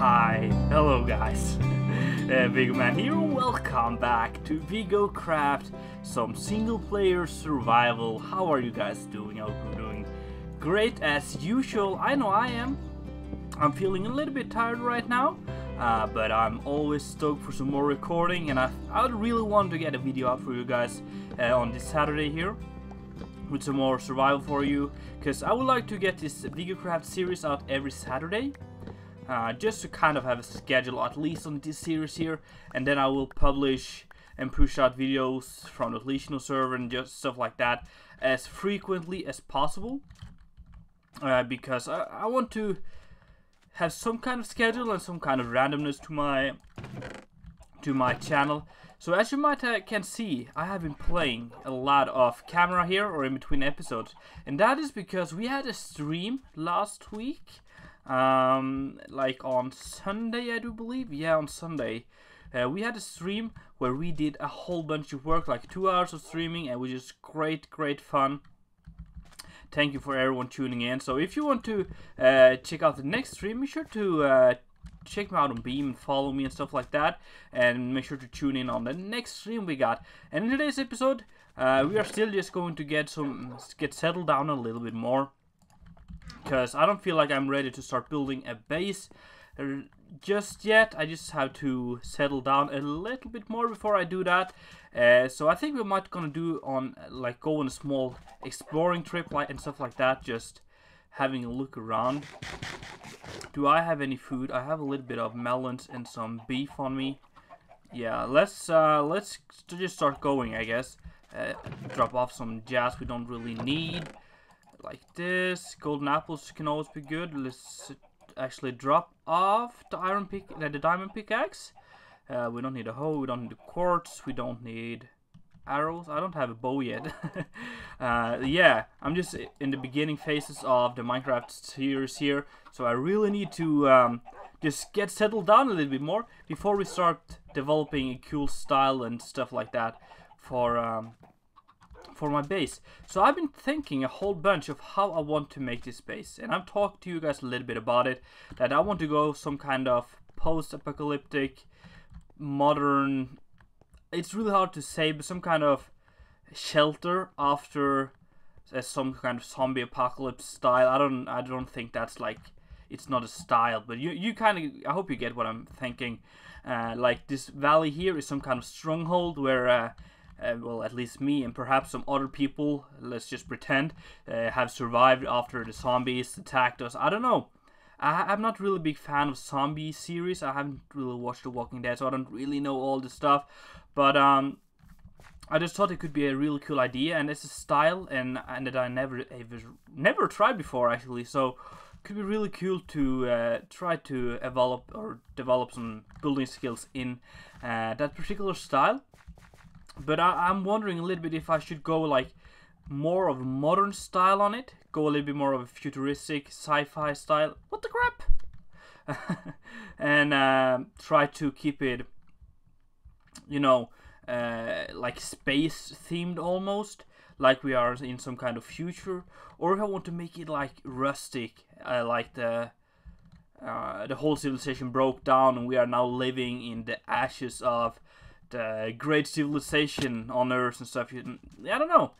Hi, hello guys. uh, Viggoman here. Welcome back to Viggocraft, some single player survival. How are you guys doing? I hope you're doing great as usual. I know I am. I'm feeling a little bit tired right now, uh, but I'm always stoked for some more recording, and I, I would really want to get a video out for you guys uh, on this Saturday here with some more survival for you, because I would like to get this Viggocraft series out every Saturday. Uh, just to kind of have a schedule at least on this series here and then I will publish and push out videos from the Lesional server and just stuff like that as frequently as possible uh, because I, I want to have some kind of schedule and some kind of randomness to my to my channel. So as you might uh, can see I have been playing a lot of camera here or in between episodes and that is because we had a stream last week um, like on Sunday, I do believe. Yeah, on Sunday. Uh, we had a stream where we did a whole bunch of work, like two hours of streaming, and was just great, great fun. Thank you for everyone tuning in. So if you want to uh, check out the next stream, be sure to uh, check me out on Beam and follow me and stuff like that. And make sure to tune in on the next stream we got. And in today's episode, uh, we are still just going to get some get settled down a little bit more because I don't feel like I'm ready to start building a base uh, just yet. I just have to settle down a little bit more before I do that. Uh, so I think we might gonna do on like go on a small exploring trip like and stuff like that. Just having a look around. Do I have any food? I have a little bit of melons and some beef on me. Yeah, let's uh, let's just start going. I guess. Uh, drop off some jazz we don't really need like this. Golden apples can always be good. Let's actually drop off the iron pick, uh, the diamond pickaxe. Uh, we don't need a hoe. We don't need quartz. We don't need arrows. I don't have a bow yet. uh, yeah, I'm just in the beginning phases of the Minecraft series here, so I really need to um, just get settled down a little bit more before we start developing a cool style and stuff like that for um, for my base. So I've been thinking a whole bunch of how I want to make this base. And I've talked to you guys a little bit about it. That I want to go some kind of post-apocalyptic, modern... It's really hard to say, but some kind of shelter after uh, some kind of zombie apocalypse style. I don't I don't think that's like it's not a style, but you you kind of I hope you get what I'm thinking. Uh, like this valley here is some kind of stronghold where uh, uh, well, at least me and perhaps some other people, let's just pretend, uh, have survived after the zombies attacked us. I don't know. I, am not really a big fan of zombie series. I haven't really watched The Walking Dead, so I don't really know all the stuff. But um, I just thought it could be a really cool idea, and it's a style and and that I never ever never tried before actually. So it could be really cool to uh, try to develop or develop some building skills in uh, that particular style. But I, am wondering a little bit if I should go like more of a modern style on it. Go a little bit more of a futuristic sci-fi style. What the crap? and uh, try to keep it, you know, uh, like space themed almost. Like we are in some kind of future. Or if I want to make it like rustic, uh, like the uh, the whole civilization broke down and we are now living in the ashes of uh, great civilization on Earth and stuff. I don't know.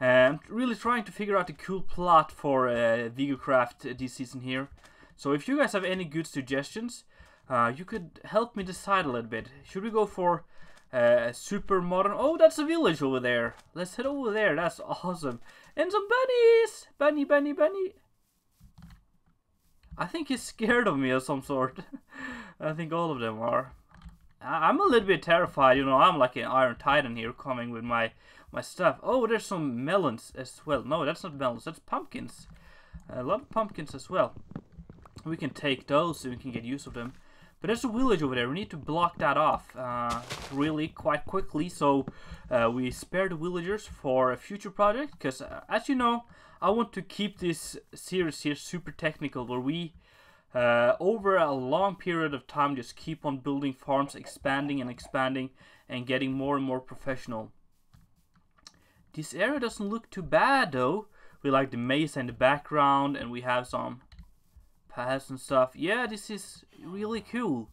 Uh, I'm really trying to figure out a cool plot for uh, Viggocraft uh, this season here. So if you guys have any good suggestions, uh, you could help me decide a little bit. Should we go for uh, super modern? Oh, that's a village over there. Let's head over there. That's awesome. And some bunnies. Bunny, bunny, bunny. I think he's scared of me of some sort. I think all of them are. I'm a little bit terrified, you know, I'm like an Iron Titan here coming with my, my stuff. Oh, there's some melons as well. No, that's not melons, that's pumpkins. A lot of pumpkins as well. We can take those so we can get use of them. But there's a village over there, we need to block that off uh, really quite quickly so uh, we spare the villagers for a future project. Because uh, as you know, I want to keep this series here super technical where we uh, over a long period of time just keep on building farms expanding and expanding and getting more and more professional this area doesn't look too bad though we like the maze in the background and we have some paths and stuff yeah this is really cool.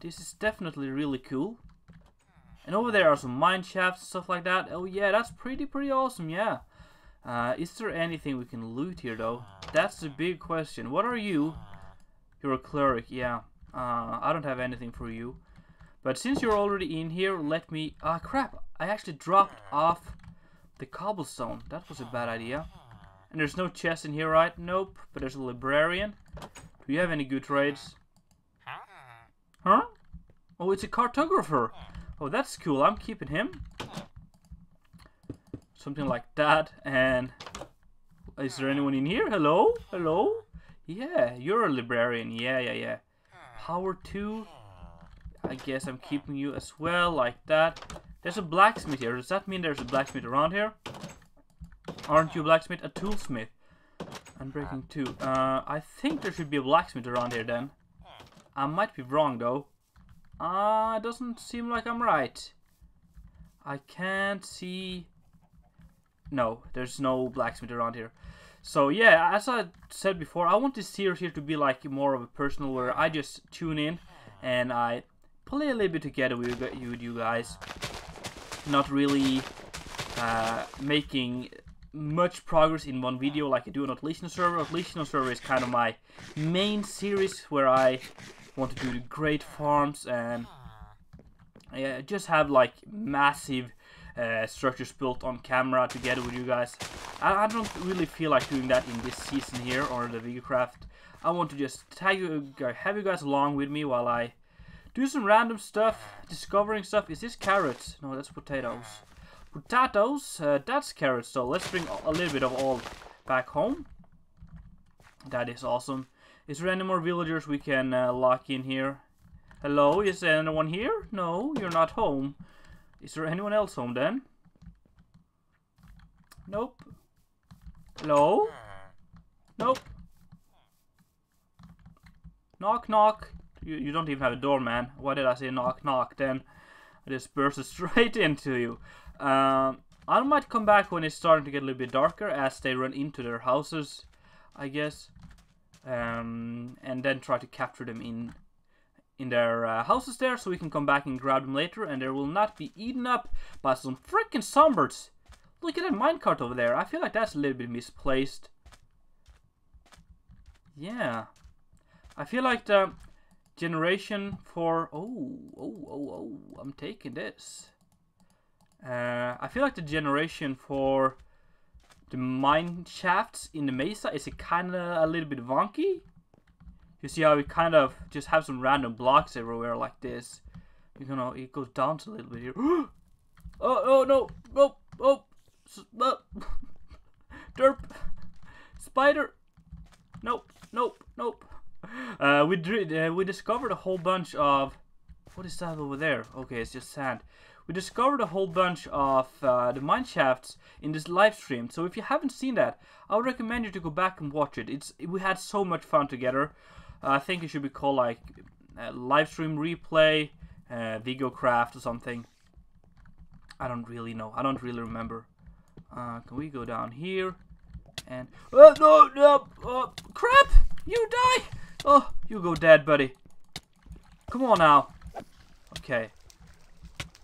This is definitely really cool. And over there are some mine shafts and stuff like that. Oh yeah, that's pretty, pretty awesome, yeah. Uh, is there anything we can loot here though? That's the big question. What are you? You're a cleric, yeah. Uh, I don't have anything for you. But since you're already in here, let me... Ah, crap! I actually dropped off the cobblestone. That was a bad idea. And there's no chest in here, right? Nope. But there's a librarian. Do you have any good trades? Huh? Oh, it's a cartographer. Oh, that's cool. I'm keeping him. Something like that. And is there anyone in here? Hello? Hello? Yeah, you're a librarian. Yeah, yeah, yeah. Power 2. I guess I'm keeping you as well, like that. There's a blacksmith here. Does that mean there's a blacksmith around here? Aren't you a blacksmith? A toolsmith. Unbreaking 2. Uh, I think there should be a blacksmith around here then. I might be wrong though. Ah, uh, it doesn't seem like I'm right. I can't see... No, there's no blacksmith around here. So yeah, as I said before, I want this series here to be like more of a personal where I just tune in and I play a little bit together with you, guys. Not really uh, making much progress in one video like I do on Atlassian server. Atlassian server is kind of my main series where I want to do the great farms and yeah, just have like massive uh, structures built on camera together with you guys. I, I, don't really feel like doing that in this season here or the Viggocraft. I want to just tag you, have you guys along with me while I do some random stuff, discovering stuff. Is this carrots? No, that's potatoes. Potatoes, uh, that's carrots. So let's bring a little bit of all back home. That is awesome. Is there any more villagers we can uh, lock in here? Hello, is there anyone here? No, you're not home. Is there anyone else home then? Nope. Hello? Nope. Knock, knock. You, you don't even have a door, man. Why did I say knock, knock then? I just bursted straight into you. Um, I might come back when it's starting to get a little bit darker as they run into their houses, I guess. Um, and then try to capture them in in their uh, houses there so we can come back and grab them later and they will not be eaten up by some freaking sunbirds. Look at that minecart over there. I feel like that's a little bit misplaced. Yeah. I feel like the generation for... Oh, oh, oh, oh. I'm taking this. Uh, I feel like the generation for the mine shafts in the mesa is kind of a little bit wonky. You see how we kind of just have some random blocks everywhere like this. You know, it goes down a little bit here. oh, oh, no, oh, oh, oh. derp, spider. Nope, nope, nope. Uh, we uh, we discovered a whole bunch of. What is that over there? Okay, it's just sand. We discovered a whole bunch of uh, the mine shafts in this live stream. So if you haven't seen that, I would recommend you to go back and watch it. It's we had so much fun together. Uh, I think it should be called like uh, live stream replay, uh, Viggocraft or something. I don't really know. I don't really remember. Uh, can we go down here? And oh no no oh, crap! You die! Oh, you go dead, buddy. Come on now. Okay.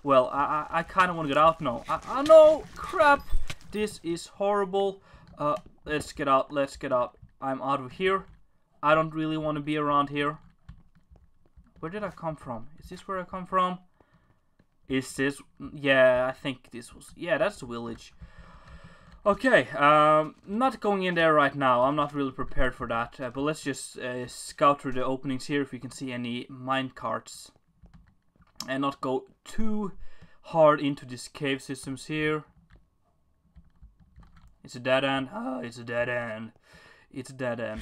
Well, I I, I kind of want to get out now. I, I know. Crap. This is horrible. Uh, let's get out. Let's get out. I'm out of here. I don't really want to be around here. Where did I come from? Is this where I come from? Is this... Yeah, I think this was... Yeah, that's the village. Okay, um, not going in there right now. I'm not really prepared for that. Uh, but let's just uh, scout through the openings here if we can see any mine carts. And not go too hard into these cave systems here. It's a dead end. Ah, it's a dead end. It's a dead end.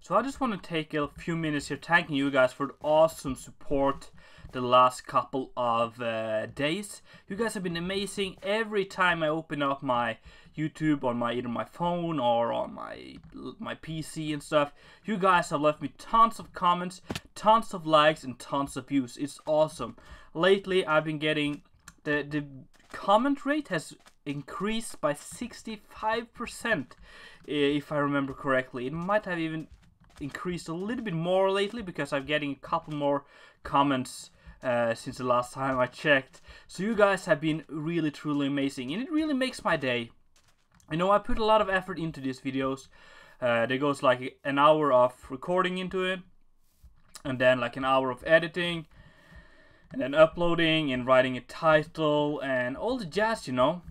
So I just want to take a few minutes here thanking you guys for the awesome support the last couple of uh, days. You guys have been amazing. Every time I open up my YouTube on my either my phone or on my my PC and stuff, you guys have left me tons of comments, tons of likes, and tons of views. It's awesome. Lately, I've been getting the the comment rate has increased by 65% if I remember correctly. It might have even increased a little bit more lately because I'm getting a couple more comments uh, since the last time I checked. So you guys have been really truly amazing and it really makes my day. You know, I put a lot of effort into these videos. Uh, there goes like an hour of recording into it and then like an hour of editing and then uploading and writing a title and all the jazz, you know.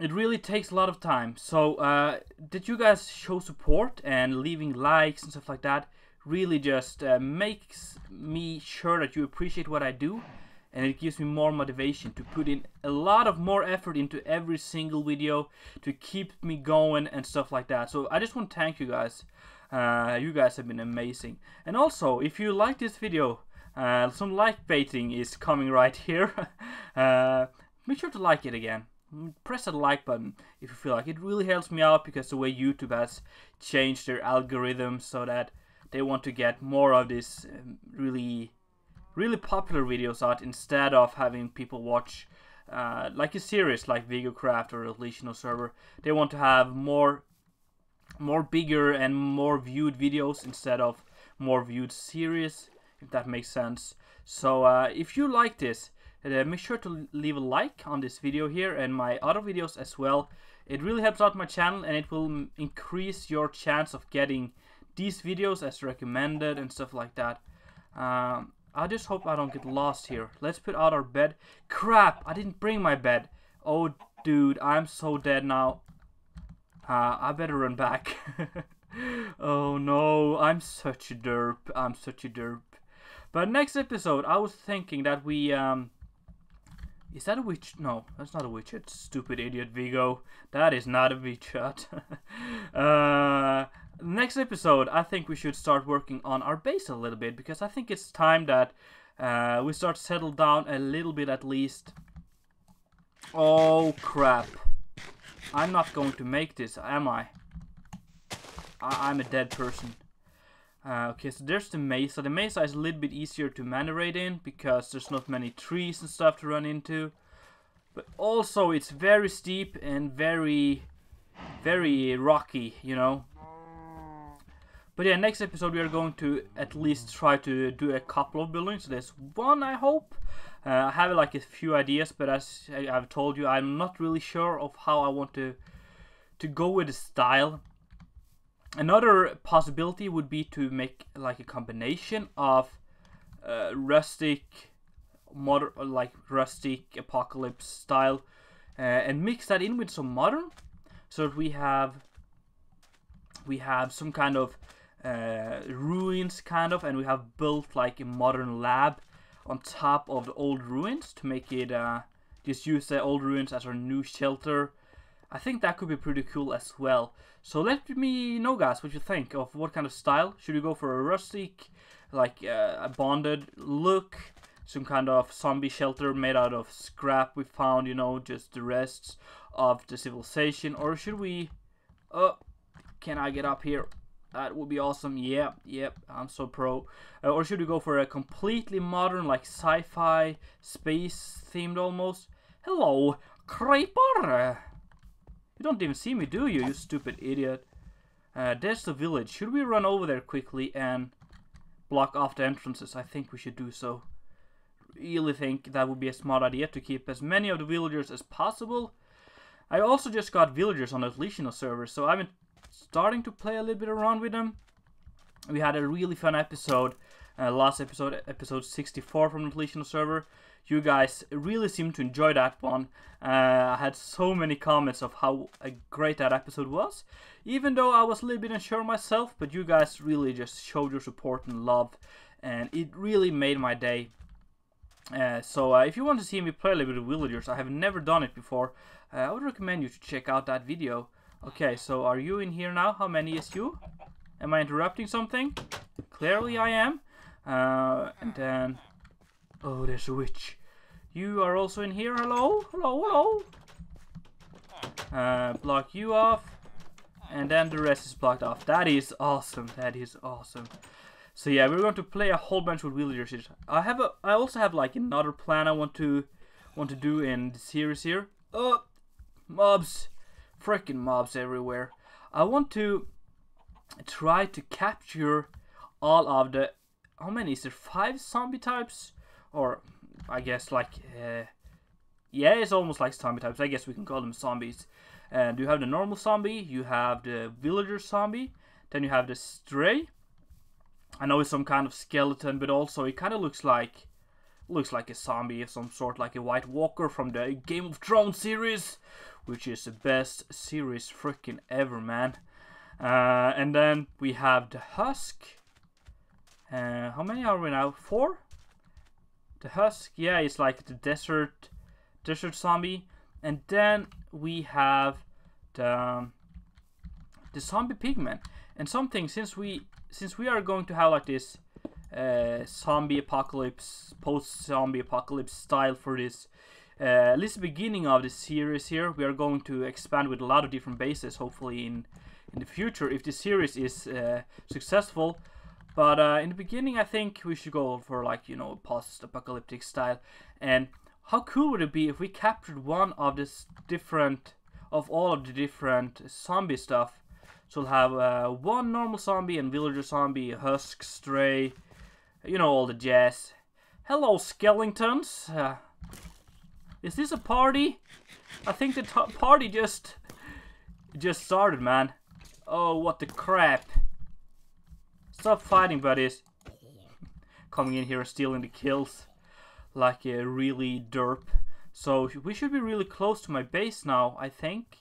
It really takes a lot of time. So, uh, did you guys show support and leaving likes and stuff like that? Really just uh, makes me sure that you appreciate what I do and it gives me more motivation to put in a lot of more effort into every single video to keep me going and stuff like that. So I just want to thank you guys. Uh, you guys have been amazing. And also, if you like this video, uh, some like baiting is coming right here. uh, make sure to like it again. Press that like button if you feel like it really helps me out because the way YouTube has changed their algorithm so that they want to get more of this um, really really popular videos out instead of having people watch uh, like a series like Viggocraft or Legion Server. They want to have more more bigger and more viewed videos instead of more viewed series, if that makes sense. So uh, if you like this, uh, make sure to leave a like on this video here and my other videos as well. It really helps out my channel and it will increase your chance of getting these videos as recommended and stuff like that. Um, I just hope I don't get lost here. Let's put out our bed. Crap! I didn't bring my bed. Oh, dude, I'm so dead now. Uh, I better run back. oh no, I'm such a derp. I'm such a derp. But next episode, I was thinking that we, um... Is that a witch? No, that's not a witch. It's stupid idiot Viggo. That is not a witch hut. uh, next episode, I think we should start working on our base a little bit because I think it's time that uh, we start settle down a little bit at least. Oh crap! I'm not going to make this, am I? I am a dead person. Uh, okay, so there's the mesa. The mesa is a little bit easier to maneuver in because there's not many trees and stuff to run into. But also, it's very steep and very, very rocky, you know. But yeah, next episode we are going to at least try to do a couple of buildings. There's one, I hope. Uh, I have like a few ideas, but as I've told you, I'm not really sure of how I want to to go with the style. Another possibility would be to make like a combination of uh, rustic, modern, like rustic apocalypse style, uh, and mix that in with some modern, so that we have we have some kind of uh, ruins kind of and we have built like a modern lab on top of the old ruins to make it uh, just use the old ruins as our new shelter. I think that could be pretty cool as well so let me know guys what you think of what kind of style should we go for a rustic like uh, a bonded look some kind of zombie shelter made out of scrap we found you know just the rests of the civilization or should we oh can I get up here that would be awesome. Yep, yep, I'm so pro. Uh, or should we go for a completely modern, like sci-fi, space themed almost? Hello, Creeper! You don't even see me, do you, you stupid idiot? Uh, there's the village. Should we run over there quickly and block off the entrances? I think we should do so. Really think that would be a smart idea to keep as many of the villagers as possible. I also just got villagers on the Legion server, so I haven't starting to play a little bit around with them. We had a really fun episode, uh, last episode, episode 64 from the Legion server. You guys really seemed to enjoy that one. Uh, I had so many comments of how great that episode was. Even though I was a little bit unsure myself, but you guys really just showed your support and love. And it really made my day. Uh, so uh, if you want to see me play a little bit of villagers, I have never done it before. Uh, I would recommend you to check out that video. Okay, so are you in here now? How many is you? Am I interrupting something? Clearly I am. Uh, and then... Oh, there's a witch. You are also in here. Hello? Hello, hello? Uh, block you off. And then the rest is blocked off. That is awesome. That is awesome. So yeah, we're going to play a whole bunch with villagers. I have a, I also have like another plan I want to, want to do in the series here. Oh, mobs freaking mobs everywhere. I want to try to capture all of the how many? Is there five zombie types? Or I guess like uh, yeah it's almost like zombie types. I guess we can call them zombies. And you have the normal zombie? You have the villager zombie. Then you have the stray. I know it's some kind of skeleton but also it kind of looks like looks like a zombie of some sort like a white walker from the Game of Thrones series which is the best series freaking ever man. Uh, and then we have the husk uh, how many are we now? Four? The husk, yeah, it's like the desert, desert zombie. And then we have the, um, the zombie pigman. And something, since we, since we are going to have like this uh, zombie apocalypse, post-zombie apocalypse style for this, uh, at least the beginning of the series here, we are going to expand with a lot of different bases, hopefully in, in the future. If this series is uh, successful, but uh, in the beginning, I think we should go for like, you know, post-apocalyptic style. And how cool would it be if we captured one of this different, of all of the different zombie stuff. So we'll have uh, one normal zombie and villager zombie, husk, stray, you know, all the jazz. Hello, skeletons. Uh, is this a party? I think the party just, just started, man. Oh, what the crap. Stop fighting, buddies. Coming in here and stealing the kills like a really derp. So we should be really close to my base now, I think.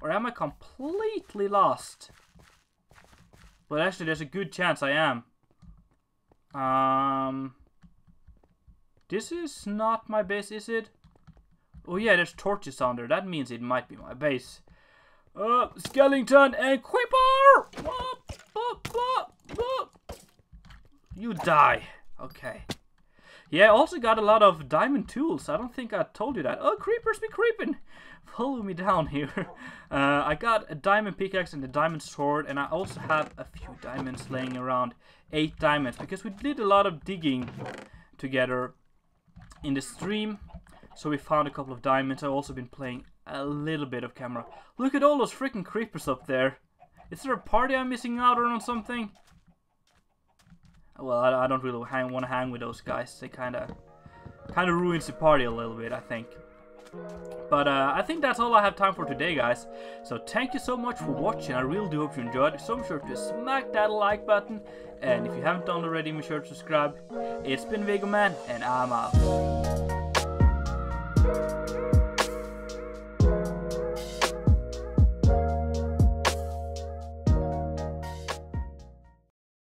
Or am I completely lost? But actually, there's a good chance I am. Um, this is not my base, is it? Oh yeah, there's torches there. That means it might be my base. Uh, skeleton and creeper! You die. Okay. Yeah, I also got a lot of diamond tools. I don't think I told you that. Oh, creepers be creeping. Follow me down here. Uh, I got a diamond pickaxe and a diamond sword. And I also have a few diamonds laying around. Eight diamonds. Because we did a lot of digging together in the stream. So we found a couple of diamonds. I've also been playing a little bit of camera. Look at all those freaking creepers up there. Is there a party I'm missing out on or something? Well, I, I don't really hang, want to hang with those guys. They kind of kind of ruins the party a little bit, I think. But uh, I think that's all I have time for today, guys. So thank you so much for watching. I really do hope you enjoyed. So be sure to smack that like button. And if you haven't done already, make sure to subscribe. It's been Viggoman, and I'm out.